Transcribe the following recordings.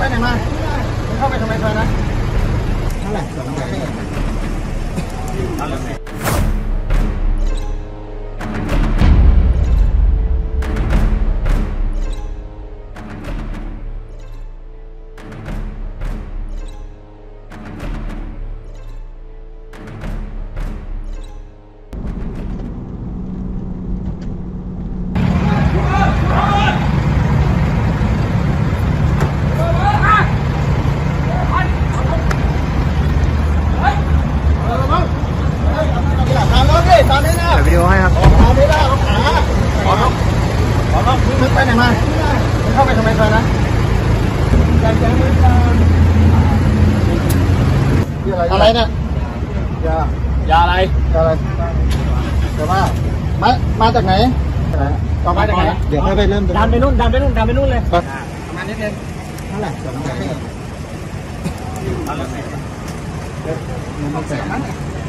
ไปไหนมาเข้าไปทำไมซอยนะเท่าไหร่สองร้อย เข้าไปทำไมซอยนั้นอะไรเนี่ยยายาอะไรยาอะไรแต่ว่ามา มาจากไหนต่อมาจากไหน เดี๋ยวค่อยไปเริ่มตรงดันไปนู่นดันไปนู่นดันไปนู่นเลยประมาณนิดนึงเท่าไหร่สองแสนแสนนั้น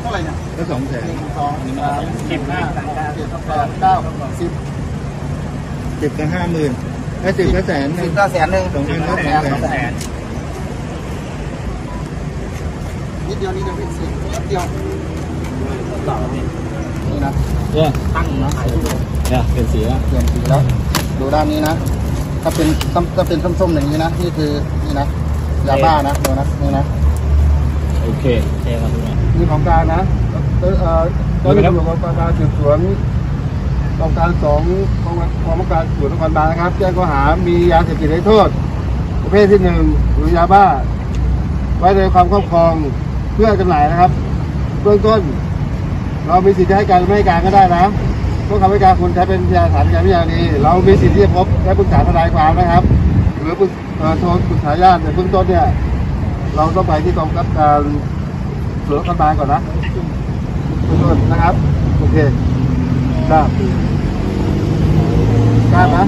เท่าไหร่เนี่ยก็สองแสนหนึ่งสองสามสิบห้าเจ็ดแปดเก้าสิบสิบกับห้าหมื่น ไอ้สิบก็แสนหสินึ่บงก็แสนหนึ่งสองพันก็แสสองนแสนแสนนิดเดียวนิดเดียวเป็นสิบนิดเดียวนี่นะเนี่ยตั้งนะเนี่ยเป็นสีแล้วเปลี่ยนสีแล้ว ดูด้านนี้นะ ถ้าเป็นถ้าเป็นส้มๆอย่างนี้นะนี่คือนี่นะยาบ้านะดูนะนี่นะ โอเคเทมาดูนะนี่ของกลารนะเอ่อเอ่อตอนนี้ตำรวจกองการสืบสวน กองการสองกองกองการสืบสวนนครบาลนะครับ แจ้งข้อหา มียาเสพติดให้โทษ ประเภทที่หนึ่งหรือยาบ้า ไว้ในความครอบครองเพื่อจำหน่ายนะครับ เบื้องต้น เรามีสิทธิ์ให้การไม่ให้การก็ได้นะต้องคำให้การคุณใช้เป็นยานฐานในการพิจารณานี้เรามีสิทธิ์ที่จะพบและปรึกษาทนายความนะครับ หรือโทรปรึกษาญาติในเบื้องต้นเนี่ย เราต้องไปที่กองกำกับการสวนนครบาลก่อนนะทุกคนนะครับ โอเคทราบ ทราบนะ